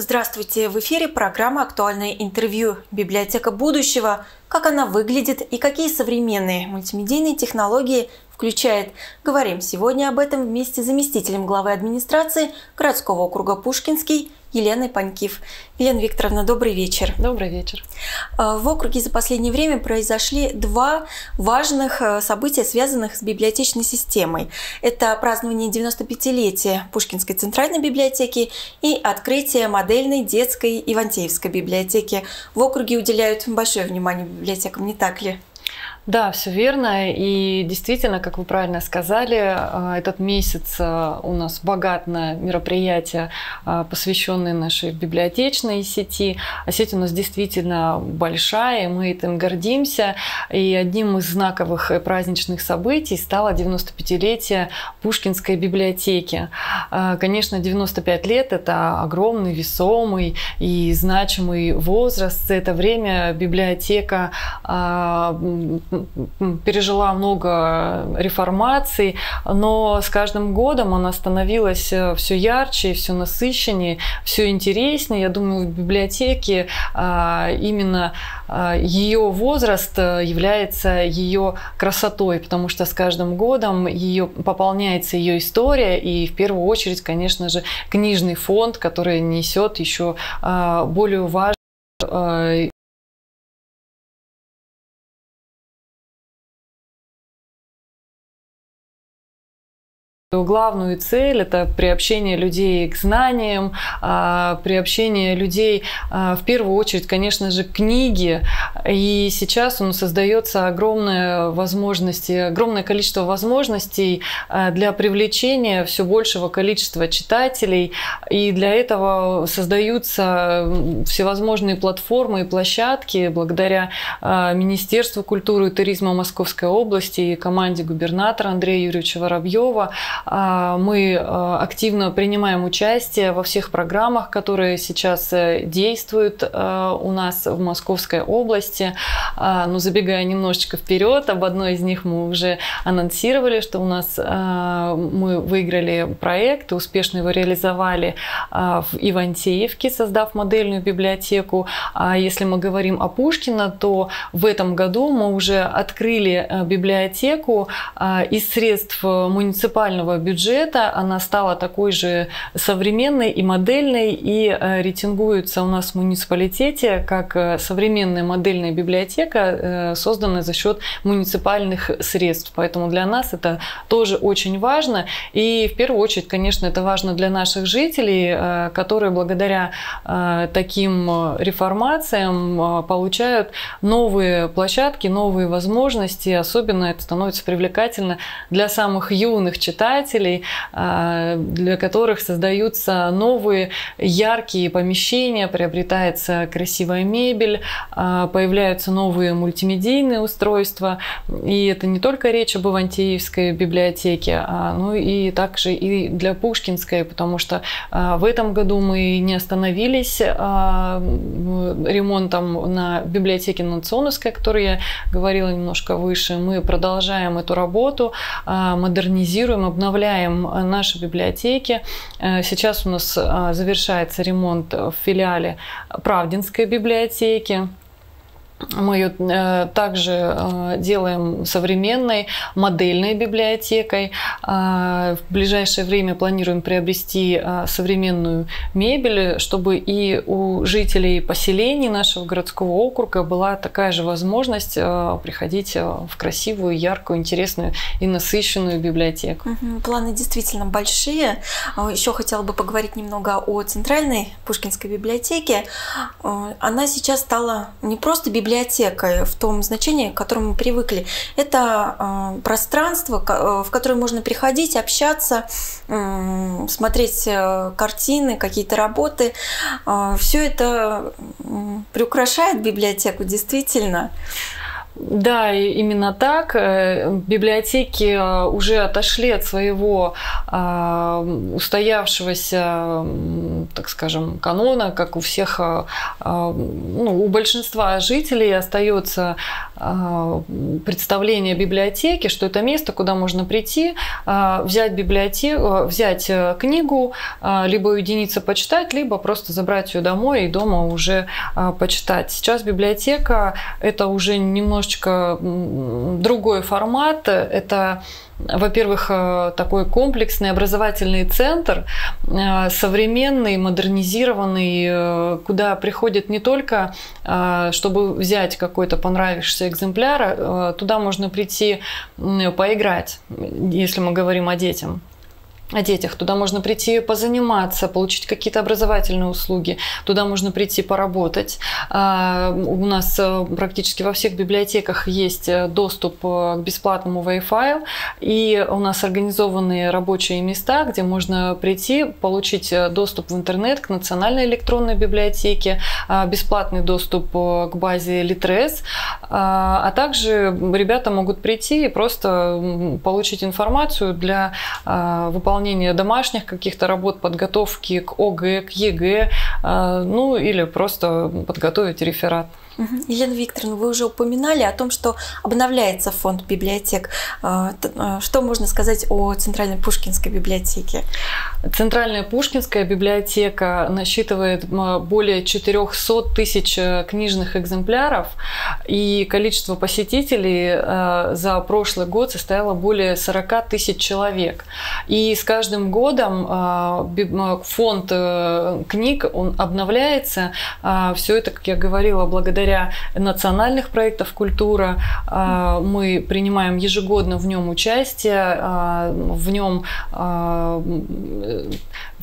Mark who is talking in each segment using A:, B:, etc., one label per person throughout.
A: Здравствуйте! В эфире программа «Актуальное интервью. Библиотека будущего. Как она выглядит и какие современные мультимедийные технологии включает. Говорим сегодня об этом вместе с заместителем главы администрации городского округа Пушкинский Еленой Панькив. Елена Викторовна, добрый вечер.
B: Добрый вечер.
A: А, в округе за последнее время произошли два важных э, события, связанных с библиотечной системой. Это празднование 95-летия Пушкинской центральной библиотеки и открытие модельной детской Ивантеевской библиотеки. В округе уделяют большое внимание библиотекам, не так ли?
B: Да, все верно. И действительно, как вы правильно сказали, э, этот месяц э, у нас богат на мероприятия, э, посвященные нашей библиотечной сети. А сеть у нас действительно большая, и мы этим гордимся. И одним из знаковых праздничных событий стало 95-летие Пушкинской библиотеки. Конечно, 95 лет – это огромный, весомый и значимый возраст. За это время библиотека пережила много реформаций, но с каждым годом она становилась э, все ярче, все насыщеннее, все интереснее. Я думаю, в библиотеке а, именно а, ее возраст э, является ее красотой, потому что с каждым годом ее пополняется ее история и в первую очередь, конечно же, книжный фонд, который несет еще а, более важную Главную цель – это приобщение людей к знаниям, а, приобщение людей, а, в первую очередь, конечно же, к книге. И сейчас он создается огромное, возможности, огромное количество возможностей а, для привлечения все большего количества читателей. И для этого создаются всевозможные платформы и площадки благодаря Министерству культуры и туризма Московской области и команде губернатора Андрея Юрьевича Воробьева – мы а, активно принимаем участие во всех программах, которые сейчас э, действуют а, у нас в Московской области. Но забегая немножечко вперед, об одной из них мы уже анонсировали, что у нас мы выиграли проект успешно его реализовали в Ивантеевке, создав модельную библиотеку. А если мы говорим о Пушкино, то в этом году мы уже открыли э, библиотеку из средств муниципального федерального бюджета, она стала такой же современной и модельной, и э, рейтингуется у нас в муниципалитете как э, современная модельная библиотека, э, созданная за счет муниципальных средств. Поэтому для нас это тоже очень важно. И в первую очередь, конечно, это важно для наших жителей, которые благодаря таким реформациям получают новые площадки, новые возможности. Особенно это становится привлекательно для самых юных читателей, читателей, а, для которых создаются новые яркие помещения, приобретается красивая мебель, а, появляются новые мультимедийные устройства. И это не только речь об Ивантеевской библиотеке, а, но и также и для Пушкинской, потому что в этом году мы не остановились ремонтом на библиотеке Национовской, о которой я говорила немножко выше. Мы продолжаем эту работу, модернизируем, обновляем обновляем э, наши библиотеки. Э, сейчас у нас э, завершается ремонт в филиале Правдинской библиотеки. Мы ее э, также э, делаем современной, модельной библиотекой. Э, в ближайшее время планируем приобрести современную мебель, чтобы и у жителей поселений нашего городского округа была такая же возможность приходить в красивую, яркую, интересную и насыщенную библиотеку.
A: Планы действительно большие. Еще хотела бы поговорить немного о центральной Пушкинской библиотеке. Она сейчас стала не просто библиотекой, библиотекой в том значении, к которому мы привыкли. Это э, пространство, э, в которое можно приходить, общаться, смотреть э, картины, какие-то работы. Все это приукрашает библиотеку, действительно.
B: Да, именно так. Э, библиотеки э, уже отошли от своего э, устоявшегося, так скажем, канона, как у всех, ну, у большинства жителей остается представление библиотеки, что это место, куда можно прийти, взять библиотеку, взять книгу, либо уединиться почитать, либо просто забрать ее домой и дома уже почитать. Сейчас библиотека это уже немножечко другой формат. Это во-первых, э, такой комплексный образовательный центр, э, современный, модернизированный, э, куда приходят не только, чтобы взять какой-то понравившийся экземпляр, туда можно прийти поиграть, если мы говорим о детях о детях. Туда можно прийти позаниматься, получить какие-то образовательные услуги. Туда можно прийти поработать. А, у нас э, практически во всех библиотеках есть э, доступ э, к бесплатному Wi-Fi. И у нас организованные рабочие места, где можно прийти, получить доступ в интернет к национальной электронной библиотеке, а, бесплатный доступ к базе Litres. А, а также ребята могут прийти и просто получить информацию для выполнения выполнения домашних каких-то работ, подготовки к ОГЭ, к ЕГЭ, а, ну или просто подготовить реферат.
A: Елена Викторовна, вы уже упоминали о том, что обновляется фонд библиотек. А, а, что можно сказать о Центральной Пушкинской библиотеке?
B: Центральная Пушкинская библиотека насчитывает более 400 тысяч э, книжных экземпляров, и количество посетителей э, за прошлый год составило более 40 тысяч человек. И с каждым годом э, фонд книг он обновляется. Все это, как я говорила, благодаря благодаря национальных проектов «Культура». А, мы принимаем ежегодно в нем участие, а, в нем а,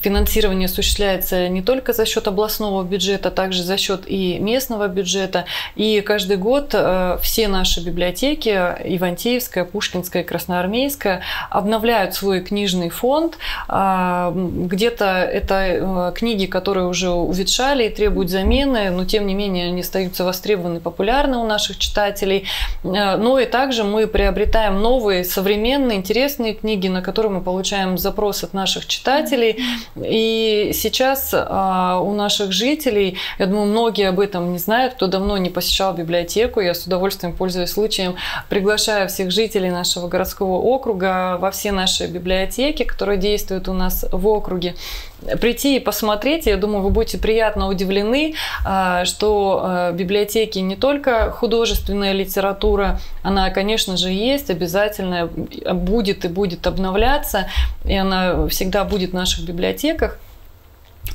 B: Финансирование осуществляется не только за счет областного бюджета, также за счет и местного бюджета. И каждый год э, все наши библиотеки, Ивантеевская, Пушкинская, Красноармейская, обновляют свой книжный фонд. А, где-то это э, книги, которые уже уветшали и требуют замены, но тем не менее они остаются востребованы, популярны у наших читателей. Э, но и также мы приобретаем новые, современные, интересные книги, на которые мы получаем запрос от наших читателей. И сейчас а, у наших жителей, я думаю, многие об этом не знают, кто давно не посещал библиотеку. Я с удовольствием, пользуясь случаем, приглашаю всех жителей нашего городского округа во все наши библиотеки, которые действуют у нас в округе прийти и посмотреть. Я думаю, вы будете приятно удивлены, а, что а, библиотеки не только художественная литература, она, конечно же, есть, обязательно будет и будет обновляться, и она всегда будет в наших библиотеках.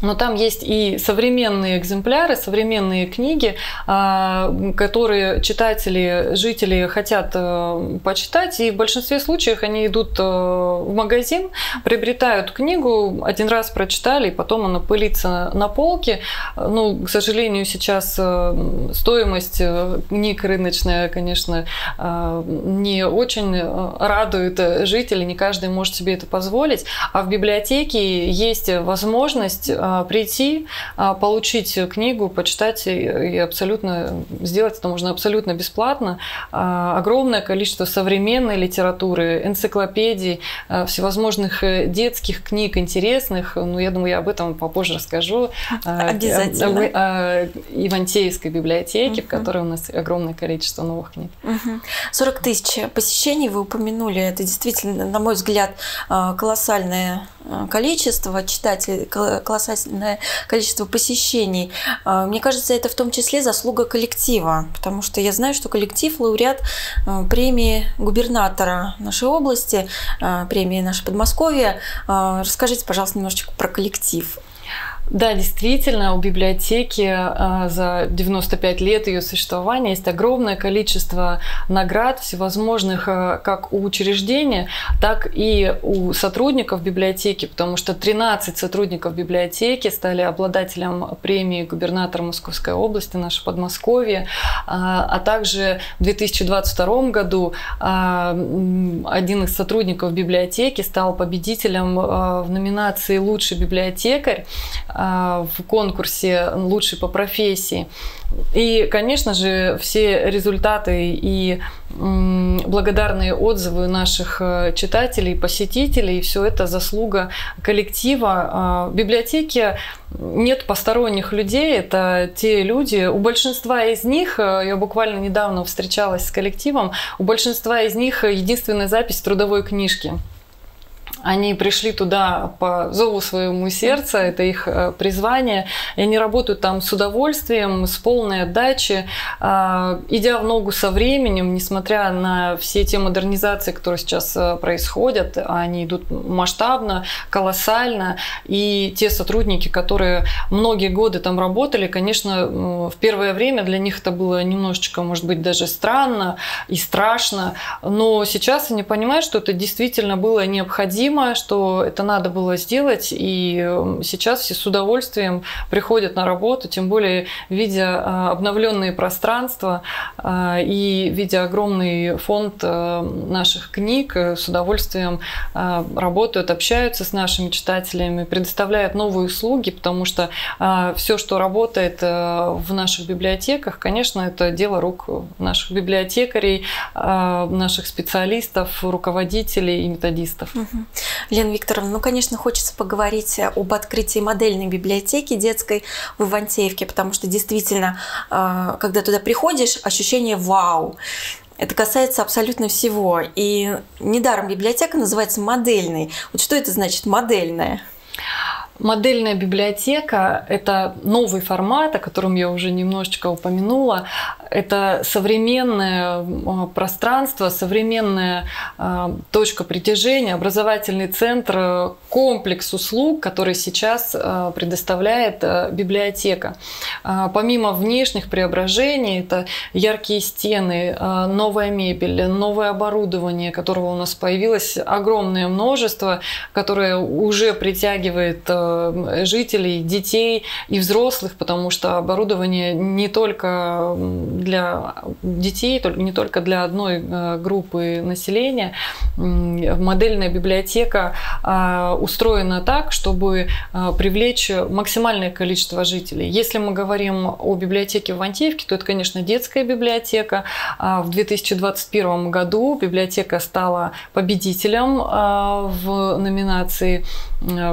B: Но там есть и современные экземпляры, современные книги, а, которые читатели, жители хотят э, почитать. И в большинстве случаев они идут э, в магазин, приобретают книгу, один раз прочитали, и потом она пылится на полке. Ну, к сожалению, сейчас э, стоимость книг рыночная, конечно, не очень радует жителей, не каждый может себе это позволить. А в библиотеке есть возможность прийти, а, получить книгу, почитать и абсолютно сделать это можно абсолютно бесплатно. А, огромное количество современной литературы, энциклопедий, всевозможных э, детских книг интересных. Ну, я думаю, я об этом попозже расскажу.
A: Обязательно.
B: О, Ивантеевской библиотеке, угу. в которой у нас огромное количество новых книг.
A: Угу. 40 тысяч посещений вы упомянули. Это действительно, на мой взгляд, колоссальное количество читателей, колоссальное колоссальное количество посещений. А, мне кажется, это в том числе заслуга коллектива, потому что я знаю, что коллектив лауреат а, премии губернатора нашей области, а, премии нашей Подмосковья. Расскажите, пожалуйста, немножечко про коллектив.
B: Да, действительно, у библиотеки а, за 95 лет ее существования есть огромное количество наград всевозможных а, как у учреждения, так и у сотрудников библиотеки, потому что 13 сотрудников библиотеки стали обладателем премии губернатора Московской области, наше Подмосковье, а, а также в 2022 году один из сотрудников библиотеки стал победителем в номинации «Лучший библиотекарь», в конкурсе «Лучший по профессии». И, конечно же, все результаты и благодарные отзывы наших э, читателей, посетителей, все это заслуга коллектива. А, в библиотеке нет посторонних людей, это те люди, у большинства из них, э, я буквально недавно встречалась с коллективом, у большинства из них единственная запись трудовой книжки. Они пришли туда по зову своему сердца, это их э, призвание, и они работают там с удовольствием, с полной отдачей, а, идя в ногу со временем, несмотря на все те модернизации, которые сейчас э, происходят, они идут масштабно, колоссально, и те сотрудники, которые многие годы там работали, конечно, в первое время для них это было немножечко, может быть, даже странно и страшно, но сейчас они понимают, что это действительно было необходимо, понимаю, что это надо было сделать, и сейчас все с удовольствием приходят на работу, тем более видя а, обновленные пространства а, и видя огромный фонд э, наших книг, э, с удовольствием а, работают, общаются с нашими читателями, предоставляют новые услуги, потому что все, что работает э, в наших библиотеках, конечно, это дело рук наших библиотекарей, наших специалистов, руководителей и методистов. Угу.
A: Лена Викторовна, ну, конечно, хочется поговорить об открытии модельной библиотеки детской в Ивантеевке, потому что действительно, а, когда туда приходишь, ощущение «вау». Это касается абсолютно всего. И недаром библиотека называется модельной. Вот что это значит модельная?
B: Модельная библиотека – это новый формат, о котором я уже немножечко упомянула. Это современное а, пространство, современная а, точка притяжения, образовательный центр, комплекс услуг, который сейчас предоставляет библиотека. Помимо внешних преображений, это яркие стены, новая мебель, новое оборудование, которого у нас появилось огромное множество, которое уже притягивает Э, жителей, детей и взрослых, потому что оборудование не только для детей, не только для одной э, группы населения. Модельная библиотека а, устроена так, чтобы а, привлечь максимальное количество жителей. Если мы говорим о библиотеке в Антеевке, то это, конечно, детская библиотека. А, в 2021 году библиотека стала победителем в номинации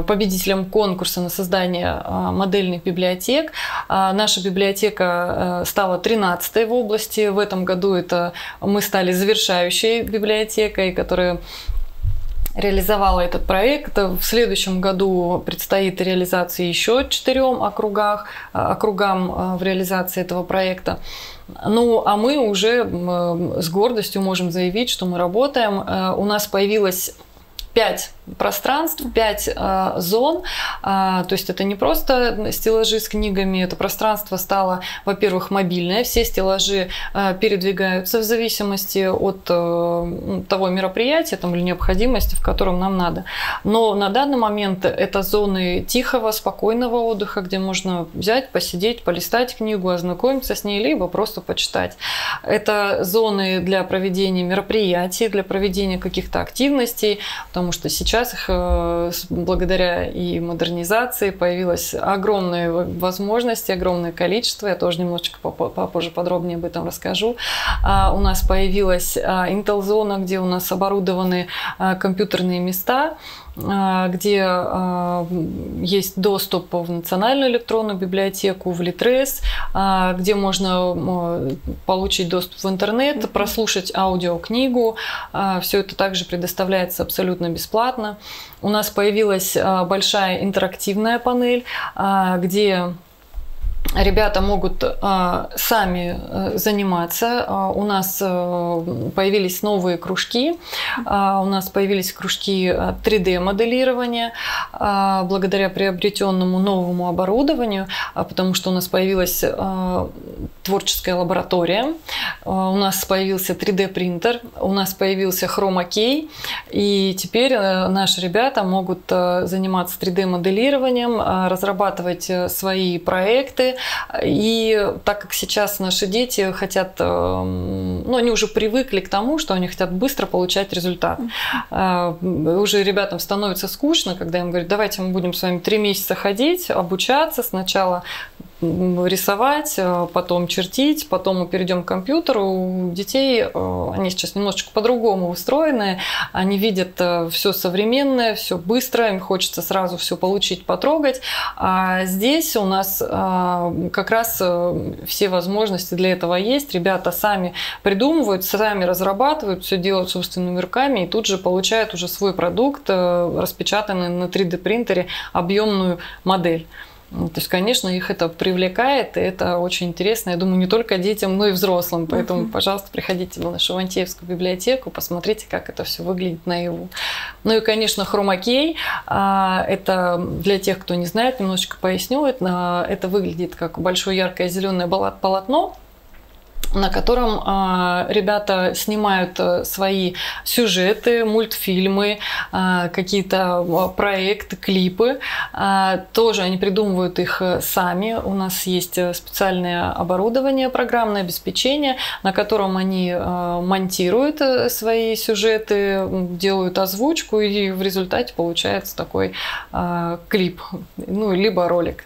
B: победителем конкурса на создание модельных библиотек. Наша библиотека э, стала 13 в области. В этом году это мы стали завершающей библиотекой, которая реализовала этот проект. В следующем году предстоит реализация еще четырем округах, округам в реализации этого проекта. Ну, а мы уже с гордостью можем заявить, что мы работаем. У нас появилась пять пространств, пять э, зон. Э, то есть это не просто стеллажи с книгами, это пространство стало, во-первых, мобильное. Все стеллажи э, передвигаются в зависимости от э, того мероприятия там, или необходимости, в котором нам надо. Но на данный момент это зоны тихого, спокойного отдыха, где можно взять, посидеть, полистать книгу, ознакомиться с ней, либо просто почитать. Это зоны для проведения мероприятий, для проведения каких-то активностей, потому что сейчас сейчас их э, благодаря и модернизации появилось огромные возможности, огромное количество. Я тоже немножечко попозже подробнее об этом расскажу. А, у нас появилась а, Intel-зона, где у нас оборудованы а, компьютерные места. А, где а, есть доступ в Национальную электронную библиотеку, в Литрес, а, где можно получить доступ в интернет, прослушать аудиокнигу. Все это также предоставляется абсолютно бесплатно. У нас появилась большая интерактивная панель, где Ребята могут а, сами а, заниматься. А, у нас появились новые кружки. У нас появились кружки 3D-моделирования а, благодаря приобретенному новому оборудованию, потому что у нас появилась творческая лаборатория, у нас появился 3D-принтер, у нас появился хрома-кей, и теперь наши ребята могут заниматься 3D-моделированием, а, разрабатывать свои проекты, И так как сейчас наши дети хотят, ну, они уже привыкли к тому, что они хотят быстро получать результат. Уже ребятам становится скучно, когда им говорят, давайте мы будем с вами три месяца ходить, обучаться сначала рисовать, э, потом чертить, потом мы перейдем к компьютеру. У детей, э, они сейчас немножечко по-другому устроены, они видят э, все современное, все быстро, им хочется сразу все получить, потрогать. А здесь у нас как раз все возможности для этого есть. Ребята сами придумывают, сами разрабатывают, все делают собственными руками и тут же получают уже свой продукт, распечатанный на 3D принтере объемную модель. Ну, то есть, конечно, их это привлекает, и это очень интересно, я думаю, не только детям, но и взрослым. Поэтому, uh-huh. пожалуйста, приходите в нашу Ивантеевскую библиотеку, посмотрите, как это все выглядит наяву. Ну и, конечно, хромакей. А, это для тех, кто не знает, немножечко поясню. Это выглядит как большое яркое зеленое полотно, на котором э, ребята снимают э, свои сюжеты, мультфильмы, э, какие-то проекты, клипы. Э, тоже они придумывают их сами. У нас есть специальное оборудование, программное обеспечение, на котором они э, монтируют свои сюжеты, делают озвучку, и в результате получается такой э, клип, ну, либо ролик.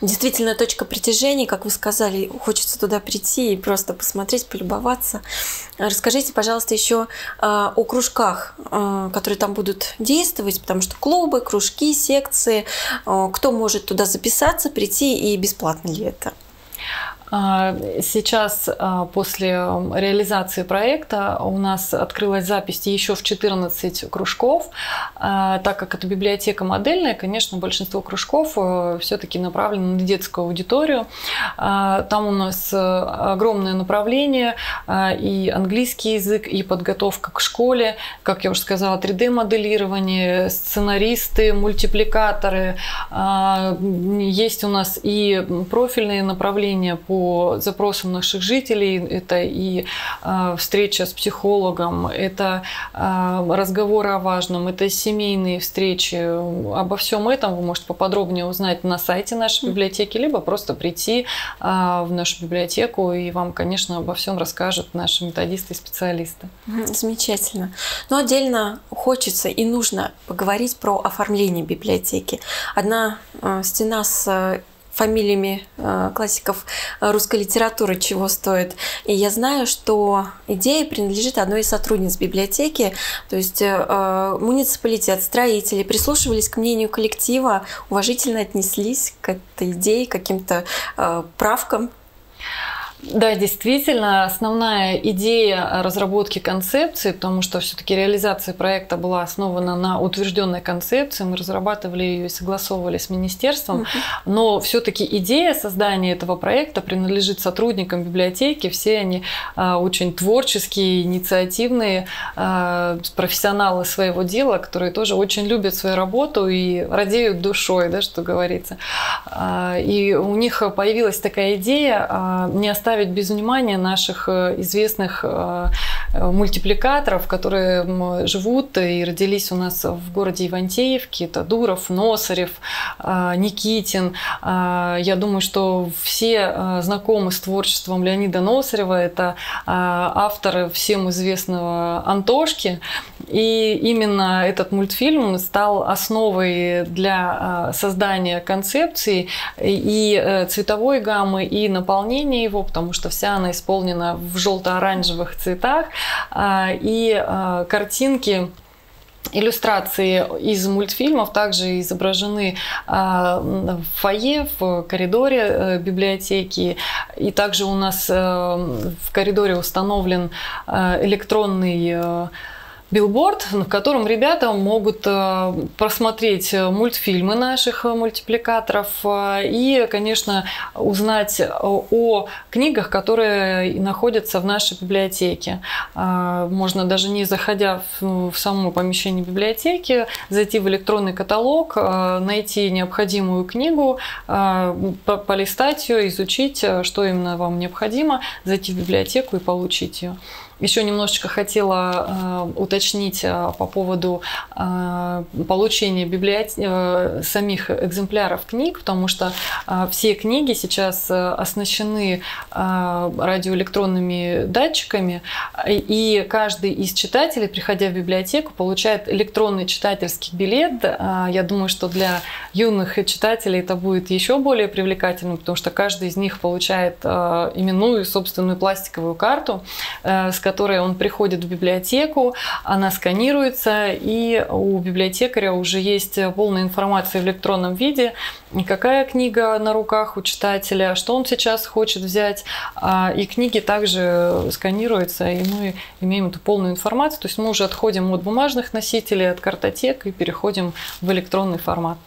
A: Действительно, точка притяжения, как вы сказали, хочется туда прийти и просто посмотреть, полюбоваться. Расскажите, пожалуйста, еще а, о кружках, а, которые там будут действовать, потому что клубы, кружки, секции, а, кто может туда записаться, прийти и бесплатно ли это?
B: А, сейчас а, после реализации проекта у нас открылась запись еще в 14 кружков. А, так как это библиотека модельная, конечно, большинство кружков э, все-таки направлены на детскую аудиторию. Там у нас э, огромное направление и английский язык, и подготовка к школе, как я уже сказала, 3D-моделирование, сценаристы, мультипликаторы. Есть у нас и профильные направления по по запросам наших жителей. Это и э, встреча с психологом, это э, разговоры о важном, это семейные встречи. Обо всем этом вы можете поподробнее узнать на сайте нашей библиотеки, либо просто прийти э, в нашу библиотеку, и вам, конечно, обо всем расскажут наши методисты и специалисты.
A: Замечательно. Но отдельно хочется и нужно поговорить про оформление библиотеки. Одна стена с фамилиями э, классиков э, русской литературы чего стоит. И я знаю, что идея принадлежит одной из сотрудниц библиотеки, то есть э, муниципалитет, строители прислушивались к мнению коллектива, уважительно отнеслись к этой идее, к каким-то правкам
B: да, действительно, основная идея разработки концепции, потому что все-таки реализация проекта была основана на утвержденной концепции, мы разрабатывали ее и согласовывали с министерством, но все-таки идея создания этого проекта принадлежит сотрудникам библиотеки, все они а, очень творческие, инициативные, а, профессионалы своего дела, которые тоже очень любят свою работу и радеют душой, да, что говорится. А, и у них появилась такая идея не оставить оставить без внимания наших э, известных э, э, мультипликаторов, которые живут и родились у нас в городе Ивантеевке. Это Дуров, Носарев, Никитин. Я думаю, что все знакомы с творчеством Леонида Носарева. Это авторы всем известного Антошки. И именно этот мультфильм стал основой для создания концепции и цветовой гаммы, и наполнения его, потому потому что вся она исполнена в желто-оранжевых цветах. А, и а, картинки Иллюстрации из мультфильмов также изображены а, в фойе, в коридоре э, библиотеки. И также у нас э, в коридоре установлен э, электронный билборд, в котором ребята могут э, просмотреть мультфильмы наших мультипликаторов э, и, конечно, узнать о книгах, которые находятся в нашей библиотеке. Э, можно даже не заходя в само помещение библиотеки, зайти в электронный каталог, найти необходимую книгу, полистать ее, изучить, что именно вам необходимо, зайти в библиотеку и получить ее. Еще немножечко хотела э, уточнить э, по поводу э, получения библиотек, э, самих экземпляров книг, потому что э, все книги сейчас э, оснащены э, радиоэлектронными датчиками, и каждый из читателей, приходя в библиотеку, получает электронный читательский билет. Э, я думаю, что для юных читателей это будет еще более привлекательно, потому что каждый из них получает э, именную собственную пластиковую карту, э, с которой он приходит в библиотеку, она сканируется, и у библиотекаря уже есть полная информация в электронном виде, какая книга на руках у читателя, что он сейчас хочет взять. А, и книги также сканируются, и мы имеем эту полную информацию. То есть мы уже отходим от бумажных носителей, от картотек и переходим в электронный формат.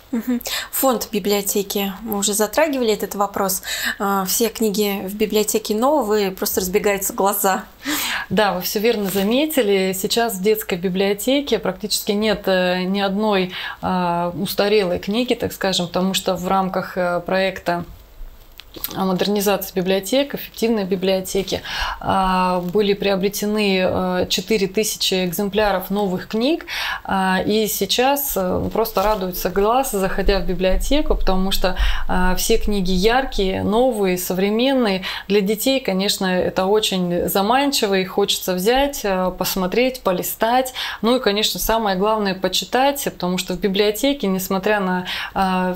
A: Фонд библиотеки. Мы уже затрагивали этот вопрос. А, все книги в библиотеке новые, просто разбегаются глаза.
B: Да, вы все верно заметили. Сейчас в детской библиотеке практически нет э, ни одной а, устарелой книги, так скажем, потому что в рамках э, проекта модернизации библиотек, эффективной библиотеки, а, были приобретены 4000 э, экземпляров новых книг, а, и сейчас э, просто радуется глаз, заходя в библиотеку, потому что а, все книги яркие, новые, современные. Для детей, конечно, это очень заманчиво, и хочется взять, э, посмотреть, полистать. Ну и, конечно, самое главное – почитать, потому что в библиотеке, несмотря на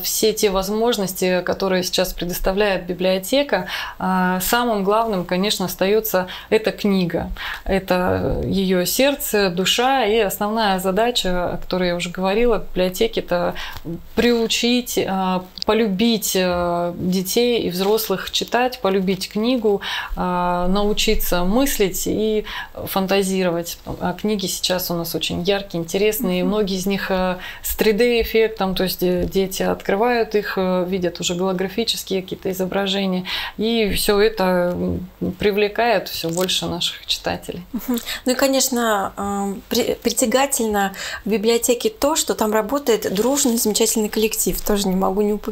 B: все те возможности, которые сейчас предоставляет библиотека, а, самым главным, конечно, остается эта книга. Это ее сердце, душа и основная задача, о которой я уже говорила, библиотеки – это приучить, а, полюбить а, детей и взрослых читать, полюбить книгу, научиться мыслить и фантазировать. А книги сейчас у нас очень яркие, интересные, mm-hmm. многие из них с 3D-эффектом, то есть э, дети открывают их, э, видят уже голографические какие-то изображения. И все это привлекает все больше наших читателей.
A: Ну и, конечно, притягательно в библиотеке то, что там работает дружный, замечательный коллектив. Тоже не могу не упомянуть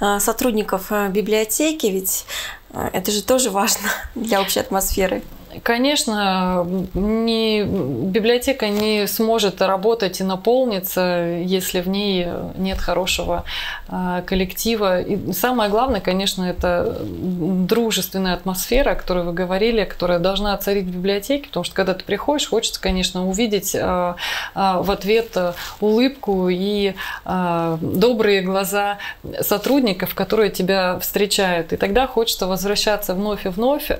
A: а, сотрудников а, библиотеки, ведь а, это же тоже важно для общей атмосферы.
B: Конечно, не, библиотека не сможет работать и наполниться, если в ней нет хорошего э, коллектива. И самое главное, конечно, это дружественная атмосфера, о которой вы говорили, которая должна царить в библиотеке, потому что когда ты приходишь, хочется, конечно, увидеть э, э, в ответ улыбку и добрые глаза сотрудников, которые тебя встречают. И тогда хочется возвращаться вновь и вновь.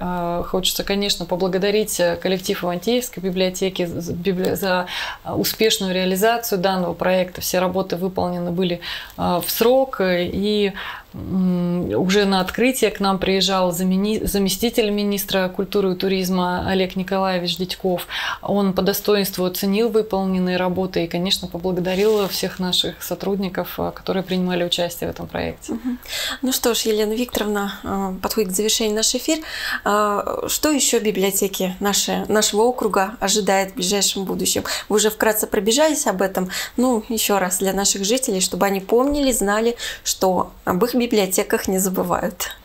B: Хочется, конечно, поблагодарить поблагодарить э, коллектив Ивантеевской библиотеки за э, успешную реализацию данного проекта. Все работы выполнены были э, в срок, и уже на открытие к нам приезжал заместитель министра культуры и туризма Олег Николаевич Дядьков. Он по достоинству оценил выполненные работы и, конечно, поблагодарил всех наших сотрудников, которые принимали участие в этом проекте.
A: Ну что ж, Елена Викторовна, подходит к завершению наш эфир. Что еще библиотеки наши, нашего округа ожидает в ближайшем будущем? Вы уже вкратце пробежались об этом. Ну, еще раз для наших жителей, чтобы они помнили, знали, что об их библиотеках не забывают.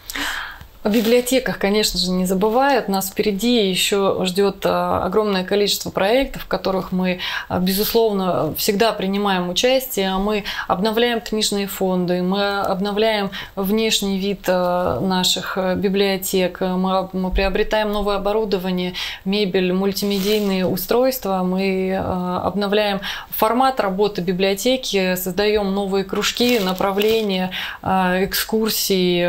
B: О библиотеках, конечно же, не забывают. Нас впереди еще ждет а, огромное количество проектов, в которых мы, а, безусловно, всегда принимаем участие. Мы обновляем книжные фонды, мы обновляем внешний вид а, наших библиотек, мы, мы приобретаем новое оборудование, мебель, мультимедийные устройства, мы обновляем формат работы библиотеки, создаем новые кружки, направления, экскурсии,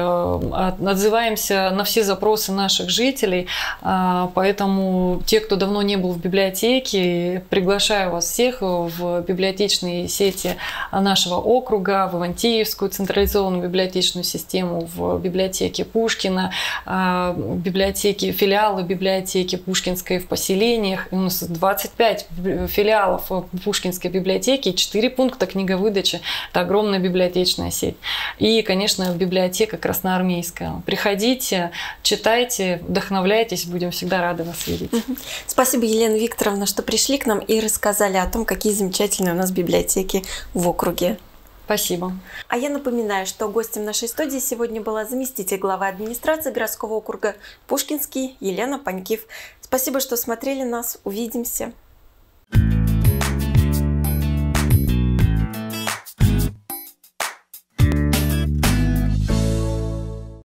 B: отзываемся откликаемся на все запросы наших жителей, а, поэтому те, кто давно не был в библиотеке, приглашаю вас всех в библиотечные сети нашего округа, в Ивантеевскую централизованную библиотечную систему, в библиотеке Пушкина, а, библиотеки, филиалы библиотеки Пушкинской в поселениях. У нас 25 филиалов Пушкинской библиотеки, 4 пункта книговыдачи. Это огромная библиотечная сеть. И, конечно, библиотека Красноармейская. Приходите Смотрите, читайте, вдохновляйтесь, будем всегда рады вас видеть.
A: Спасибо, Елена Викторовна, что пришли к нам и рассказали о том, какие замечательные у нас библиотеки в округе.
B: Спасибо.
A: А я напоминаю, что гостем нашей студии сегодня была заместитель главы администрации городского округа Пушкинский Елена Панькив. Спасибо, что смотрели нас. Увидимся.